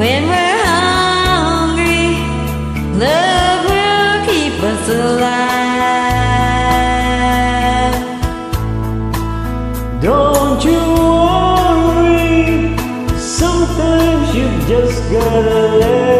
When we're hungry, love will keep us alive. Don't you worry, sometimes you just gotta let